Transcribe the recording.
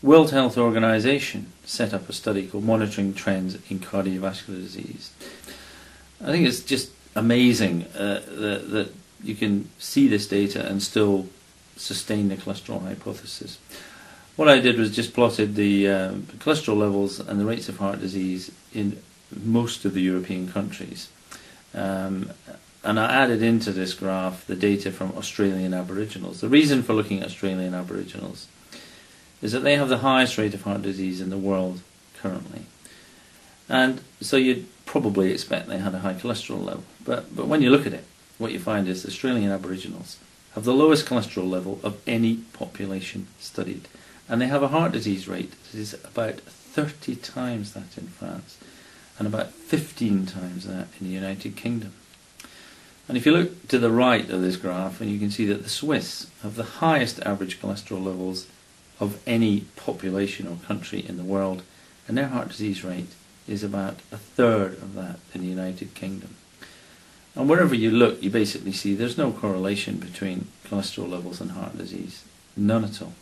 World Health Organization set up a study called Monitoring Trends in Cardiovascular Disease. I think it's just amazing uh, that, that you can see this data and still sustain the cholesterol hypothesis. What I did was just plotted the uh, cholesterol levels and the rates of heart disease in most of the European countries. Um, and I added into this graph the data from Australian Aboriginals. The reason for looking at Australian Aboriginals is that they have the highest rate of heart disease in the world currently. And so you'd probably expect they had a high cholesterol level. But, but when you look at it, what you find is Australian Aboriginals have the lowest cholesterol level of any population studied. And they have a heart disease rate that is about 30 times that in France and about 15 times that in the United Kingdom. And if you look to the right of this graph, and you can see that the Swiss have the highest average cholesterol levels of any population or country in the world, and their heart disease rate is about a third of that in the United Kingdom. And wherever you look, you basically see there's no correlation between cholesterol levels and heart disease. None at all.